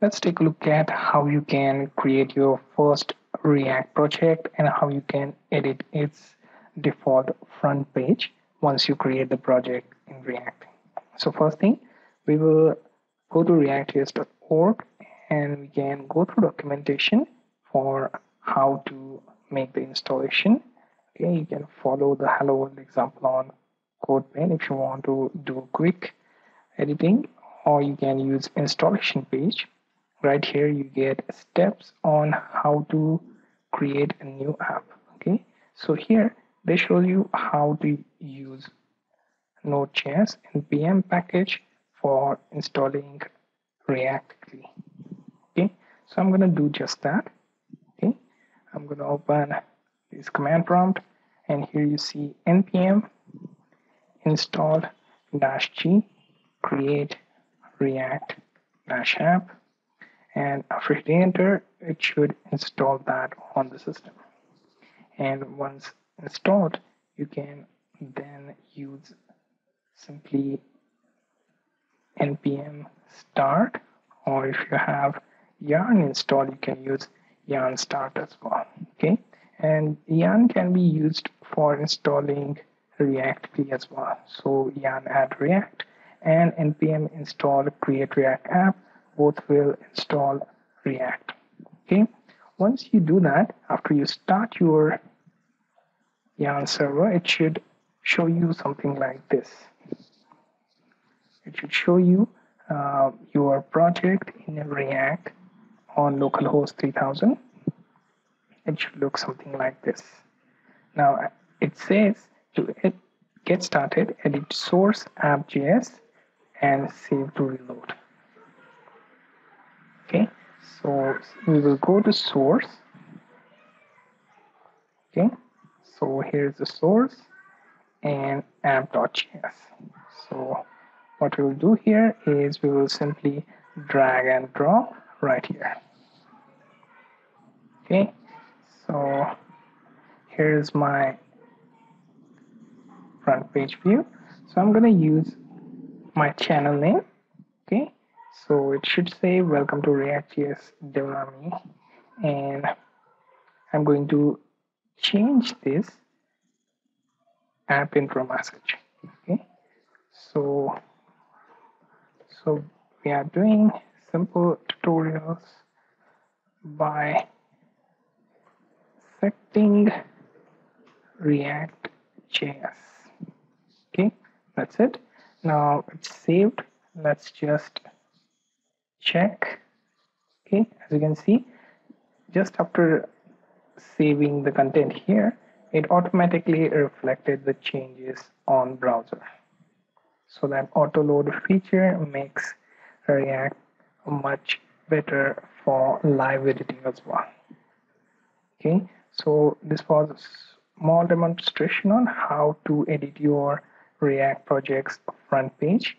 let's take a look at how you can create your first React project and how you can edit its default front page once you create the project in React. So first thing, we will go to reactjs.org and we can go through documentation for how to make the installation. Okay, you can follow the hello world example on CodePen if you want to do quick editing or you can use installation page right here you get steps on how to create a new app okay? So here they show you how to use node.js npm package for installing react okay? So i'm going to do just that okay? I'm going to open this command prompt and here you see npm install dash g create react dash app and after hitting enter it should install that on the system. And once installed you can then use simply npm start or if you have yarn installed you can use yarn start as well okay? And yarn can be used for installing react as well. So yarn add react and npm install create react app both will install react. Okay? Once you do that after you start your yarn server it should show you something like this. It should show you uh, your project in react on localhost 3000 it should look something like this. Now it says to get started edit source app.js and save to reload okay. So we will go to source. Okay. So here's the source and app.js so what we will do here is we will simply drag and drop right here. Okay. So here's my front page view. So I'm gonna use my channel name. Okay so it should say welcome to react.js Devnami and I'm going to change this app intro message okay? So so we are doing simple tutorials by setting react js okay? That's it. Now it's saved. Let's just check. Okay as you can see just after saving the content here it automatically reflected the changes on browser. So that auto load feature makes react much better for live editing as well. Okay so this was a small demonstration on how to edit your react projects front page